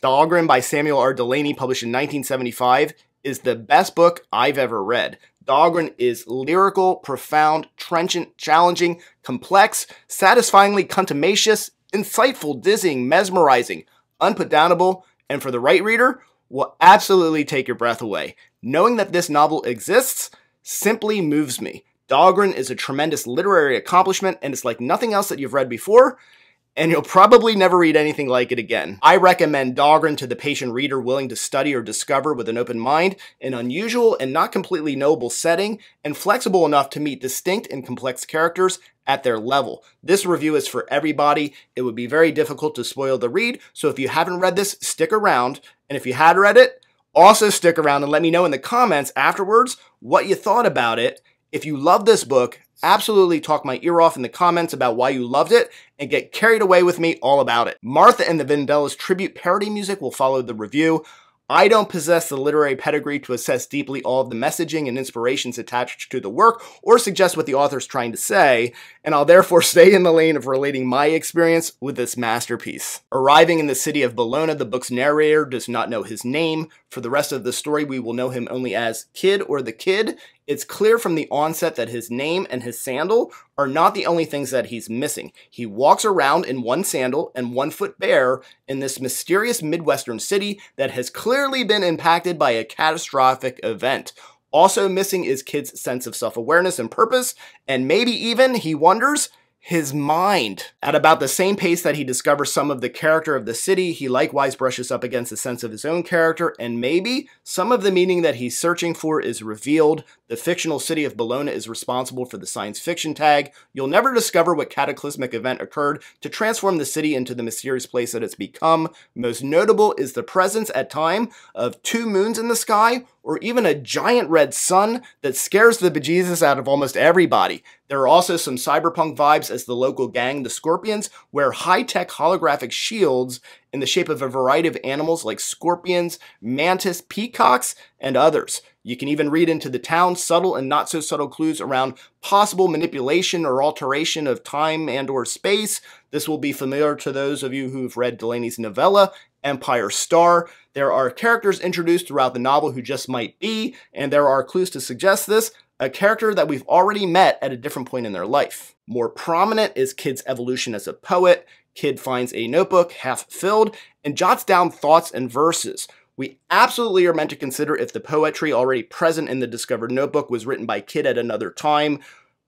Dhalgren by Samuel R. Delany, published in 1975, is the best book I've ever read. Dhalgren is lyrical, profound, trenchant, challenging, complex, satisfyingly contumacious, insightful, dizzying, mesmerizing, unputdownable, and for the right reader, will absolutely take your breath away. Knowing that this novel exists simply moves me. Dhalgren is a tremendous literary accomplishment, and it's like nothing else that you've read before, and you'll probably never read anything like it again. I recommend Dhalgren to the patient reader willing to study or discover with an open mind, an unusual and not completely knowable setting, and flexible enough to meet distinct and complex characters at their level. This review is for everybody. It would be very difficult to spoil the read, so if you haven't read this, stick around, and if you had read it, also stick around and let me know in the comments afterwards what you thought about it. If you love this book, absolutely talk my ear off in the comments about why you loved it and get carried away with me all about it. Martha and the Vandellas tribute parody music will follow the review. I don't possess the literary pedigree to assess deeply all of the messaging and inspirations attached to the work or suggest what the author is trying to say, and I'll therefore stay in the lane of relating my experience with this masterpiece. Arriving in the city of Bellona, the book's narrator does not know his name. For the rest of the story, we will know him only as Kid or the Kid, it's clear from the onset that his name and his sandal are not the only things that he's missing. He walks around in one sandal and one foot bare in this mysterious Midwestern city that has clearly been impacted by a catastrophic event. Also missing is Kid's sense of self-awareness and purpose, and maybe even, he wonders, his mind. At about the same pace that he discovers some of the character of the city, he likewise brushes up against a sense of his own character, and maybe some of the meaning that he's searching for is revealed. The fictional city of Bellona is responsible for the science fiction tag. You'll never discover what cataclysmic event occurred to transform the city into the mysterious place that it's become. Most notable is the presence at time of two moons in the sky, or even a giant red sun that scares the bejesus out of almost everybody. There are also some cyberpunk vibes as the local gang, the Scorpions, wear high-tech holographic shields in the shape of a variety of animals like scorpions, mantis, peacocks, and others. You can even read into the town's subtle and not so subtle clues around possible manipulation or alteration of time and or space. This will be familiar to those of you who've read Delany's novella, Empire Star. There are characters introduced throughout the novel who just might be, and there are clues to suggest this, a character that we've already met at a different point in their life. More prominent is Kid's evolution as a poet. Kid finds a notebook half filled and jots down thoughts and verses. We absolutely are meant to consider if the poetry already present in the discovered notebook was written by Kid at another time.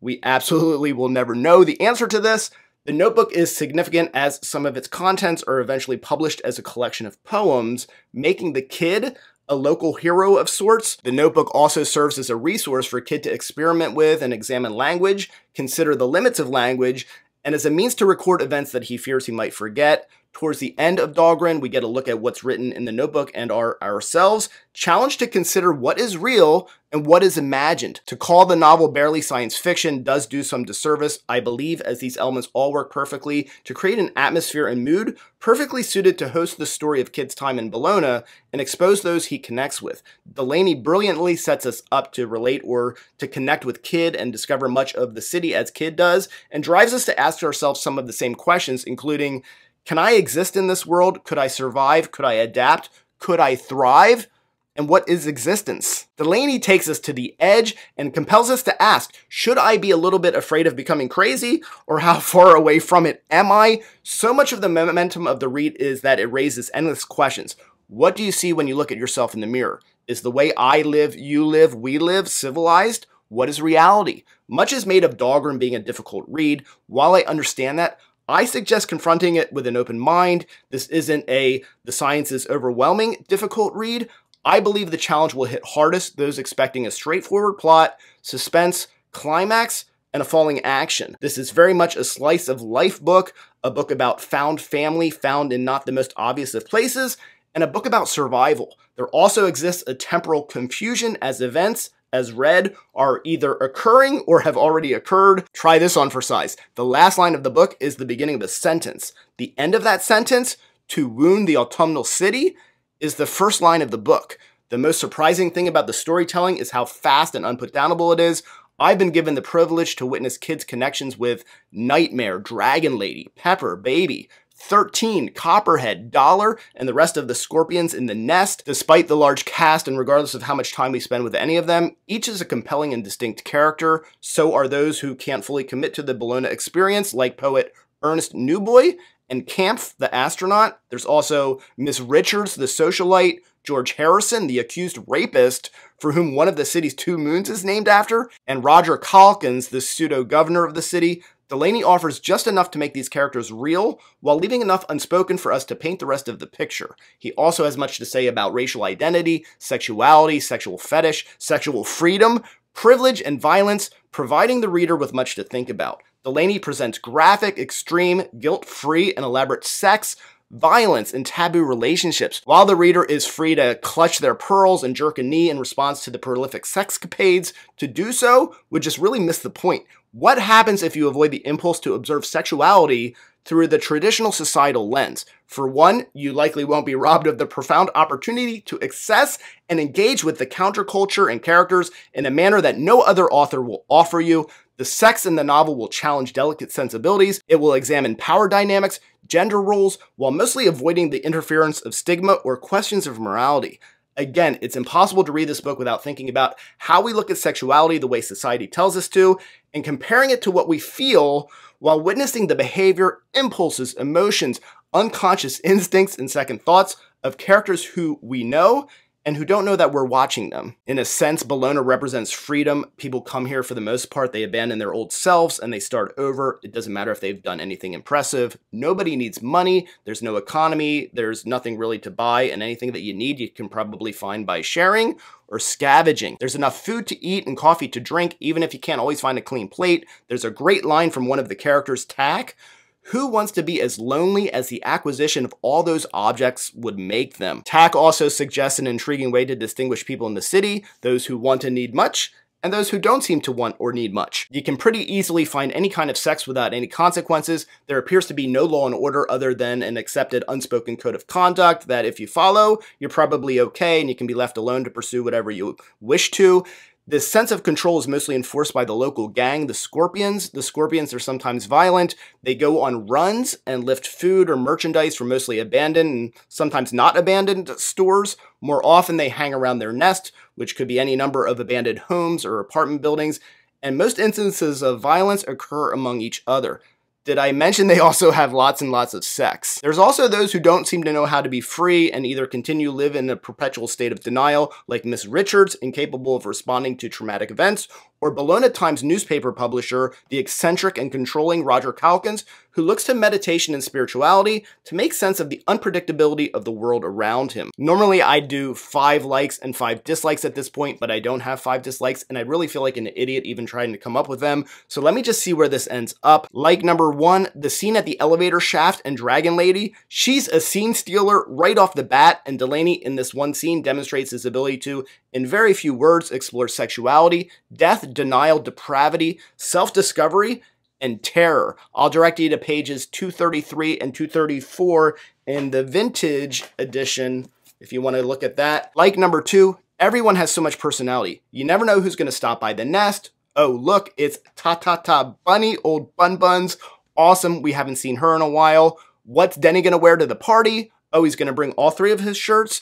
We absolutely will never know the answer to this. The notebook is significant as some of its contents are eventually published as a collection of poems, making the kid a local hero of sorts. The notebook also serves as a resource for kid to experiment with and examine language, consider the limits of language, and as a means to record events that he fears he might forget. Towards the end of Dhalgren, we get a look at what's written in the notebook and are ourselves challenged to consider what is real and what is imagined. To call the novel barely science fiction does do some disservice, I believe, as these elements all work perfectly to create an atmosphere and mood perfectly suited to host the story of Kid's time in Bellona and expose those he connects with. Delany brilliantly sets us up to relate or to connect with Kid and discover much of the city as Kid does, and drives us to ask ourselves some of the same questions, including, can I exist in this world? Could I survive? Could I adapt? Could I thrive? and what is existence. Delany takes us to the edge and compels us to ask, should I be a little bit afraid of becoming crazy, or how far away from it am I? So much of the momentum of the read is that it raises endless questions. What do you see when you look at yourself in the mirror? Is the way I live, you live, we live civilized? What is reality? Much is made of Dhalgren being a difficult read. While I understand that, I suggest confronting it with an open mind. This isn't a the science is overwhelming difficult read. I believe the challenge will hit hardest those expecting a straightforward plot, suspense, climax, and a falling action. This is very much a slice of life book, a book about found family found in not the most obvious of places, and a book about survival. There also exists a temporal confusion as events, as read, are either occurring or have already occurred. Try this on for size. The last line of the book is the beginning of a sentence. The end of that sentence, to wound the autumnal city, is the first line of the book. The most surprising thing about the storytelling is how fast and unputdownable it is. I've been given the privilege to witness kids' connections with Nightmare, Dragon Lady, Pepper, Baby, 13, Copperhead, Dollar, and the rest of the scorpions in the nest. Despite the large cast and regardless of how much time we spend with any of them, each is a compelling and distinct character. So are those who can't fully commit to the Bellona experience, like poet Ernest Newboy and Kamp, the astronaut. There's also Miss Richards, the socialite, George Harrison, the accused rapist, for whom one of the city's two moons is named after, and Roger Calkins, the pseudo governor of the city. Delany offers just enough to make these characters real, while leaving enough unspoken for us to paint the rest of the picture. He also has much to say about racial identity, sexuality, sexual fetish, sexual freedom, privilege, and violence, providing the reader with much to think about. Delany presents graphic, extreme, guilt-free, and elaborate sex, violence, and taboo relationships, while the reader is free to clutch their pearls and jerk a knee in response to the prolific sexcapades. To do so would just really miss the point. What happens if you avoid the impulse to observe sexuality through the traditional societal lens? For one, you likely won't be robbed of the profound opportunity to access and engage with the counterculture and characters in a manner that no other author will offer you. The sex in the novel will challenge delicate sensibilities, it will examine power dynamics, gender roles, while mostly avoiding the interference of stigma or questions of morality. Again, it's impossible to read this book without thinking about how we look at sexuality the way society tells us to, and comparing it to what we feel while witnessing the behavior, impulses, emotions, unconscious instincts, and second thoughts of characters who we know and who don't know that we're watching them. In a sense, Bellona represents freedom. People come here for the most part, they abandon their old selves and they start over. It doesn't matter if they've done anything impressive. Nobody needs money. There's no economy. There's nothing really to buy, and anything that you need, you can probably find by sharing or scavenging. There's enough food to eat and coffee to drink, even if you can't always find a clean plate. There's a great line from one of the characters, Tack, who wants to be as lonely as the acquisition of all those objects would make them? Tack also suggests an intriguing way to distinguish people in the city, those who want and need much, and those who don't seem to want or need much. You can pretty easily find any kind of sex without any consequences. There appears to be no law and order other than an accepted unspoken code of conduct that if you follow, you're probably okay and you can be left alone to pursue whatever you wish to. This sense of control is mostly enforced by the local gang, the Scorpions. The Scorpions are sometimes violent. They go on runs and lift food or merchandise from mostly abandoned and sometimes not abandoned stores. More often, they hang around their nest, which could be any number of abandoned homes or apartment buildings. And most instances of violence occur among each other. Did I mention they also have lots and lots of sex? There's also those who don't seem to know how to be free and either continue live in a perpetual state of denial, like Miss Richards, incapable of responding to traumatic events, or Bellona Times newspaper publisher, the eccentric and controlling Roger Calkins, who looks to meditation and spirituality to make sense of the unpredictability of the world around him. Normally I'd do five likes and five dislikes at this point, but I don't have five dislikes, and I really feel like an idiot even trying to come up with them, so let me just see where this ends up. Like number one, the scene at the elevator shaft and Dragon Lady, she's a scene stealer right off the bat, and Delany in this one scene demonstrates his ability to, in very few words, explore sexuality, death, denial, depravity, self-discovery, and terror. I'll direct you to pages 233 and 234 in the vintage edition if you want to look at that. Like number two, everyone has so much personality. You never know who's going to stop by the nest. Oh, look, it's Ta Ta Ta Bunny, old Bun Buns. Awesome, we haven't seen her in a while. What's Denny going to wear to the party? Oh, he's going to bring all three of his shirts.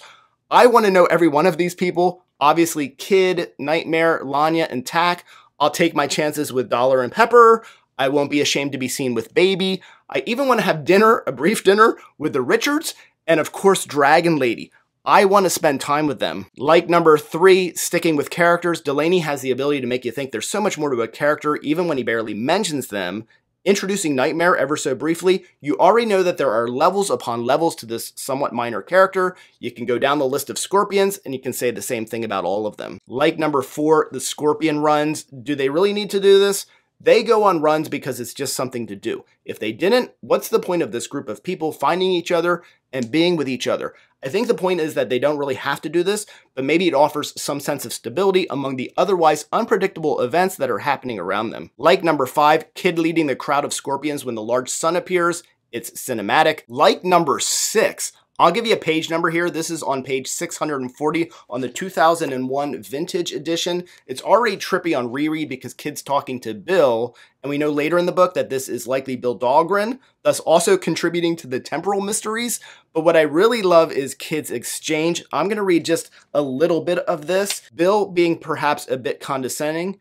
I want to know every one of these people. Obviously, Kid, Nightmare, Lanya, and Tack. I'll take my chances with Dollar and Pepper. I won't be ashamed to be seen with Baby. I even want to have dinner, a brief dinner, with the Richards, and of course, Dragon Lady. I want to spend time with them. Like number three, sticking with characters, Delany has the ability to make you think there's so much more to a character even when he barely mentions them. Introducing Nightmare ever so briefly, you already know that there are levels upon levels to this somewhat minor character. You can go down the list of Scorpions and you can say the same thing about all of them. Like number four, the Scorpion runs. Do they really need to do this? They go on runs because it's just something to do. If they didn't, what's the point of this group of people finding each other and being with each other? I think the point is that they don't really have to do this, but maybe it offers some sense of stability among the otherwise unpredictable events that are happening around them. Like number 5, Kid leading the crowd of scorpions when the large sun appears, it's cinematic. Like number 6, I'll give you a page number here. This is on page 640 on the 2001 vintage edition. It's already trippy on reread because Kid's talking to Bill, and we know later in the book that this is likely Bill Dhalgren, thus also contributing to the temporal mysteries. But what I really love is Kid's exchange. I'm going to read just a little bit of this. Bill being perhaps a bit condescending.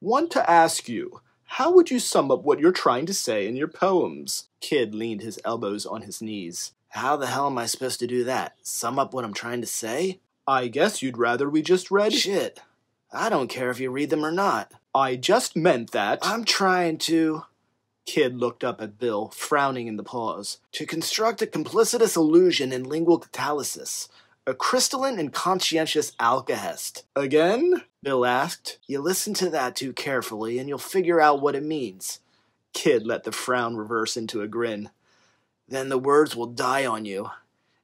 Want to ask you, how would you sum up what you're trying to say in your poems? Kid leaned his elbows on his knees. How the hell am I supposed to do that? Sum up what I'm trying to say? I guess you'd rather we just read. Shit. I don't care if you read them or not. I just meant that. I'm trying to. Kid looked up at Bill, frowning in the pause. To construct a complicitous illusion in lingual catalysis. A crystalline and conscientious alkahest. Again? Bill asked. You listen to that too carefully and you'll figure out what it means. Kid let the frown reverse into a grin. Then the words will die on you,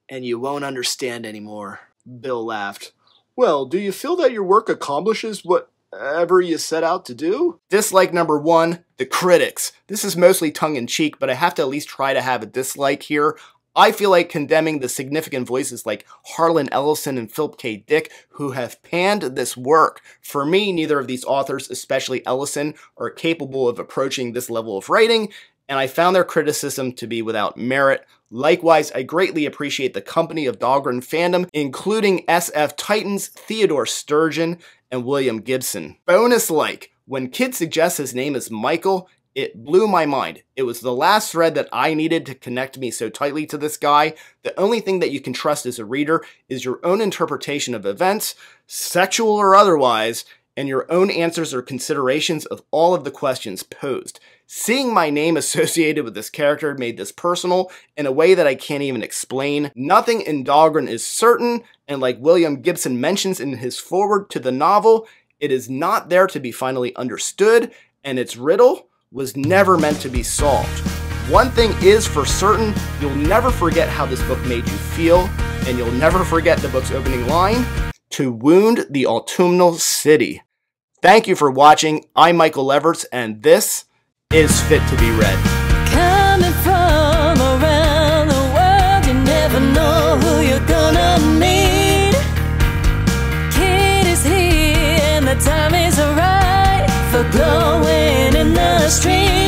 and you won't understand anymore. Bill laughed. Well, do you feel that your work accomplishes whatever you set out to do? Dislike number one, the critics. This is mostly tongue in cheek, but I have to at least try to have a dislike here. I feel like condemning the significant voices like Harlan Ellison and Philip K. Dick who have panned this work. For me, neither of these authors, especially Ellison, are capable of approaching this level of writing, and I found their criticism to be without merit. Likewise, I greatly appreciate the company of Dhalgren fandom, including SF Titans, Theodore Sturgeon, and William Gibson. Bonus like, when Kid suggests his name is Michael, it blew my mind. It was the last thread that I needed to connect me so tightly to this guy. The only thing that you can trust as a reader is your own interpretation of events, sexual or otherwise, and your own answers or considerations of all of the questions posed. Seeing my name associated with this character made this personal in a way that I can't even explain. Nothing in Dhalgren is certain, and like William Gibson mentions in his foreword to the novel, it is not there to be finally understood, and its riddle was never meant to be solved. One thing is for certain, you'll never forget how this book made you feel, and you'll never forget the book's opening line, to wound the autumnal city. Thank you for watching. I'm Michael Everts, and this is fit to be read. Coming from around the world, you never know who you're gonna meet. Kid is here and the time is right for glowing in the street.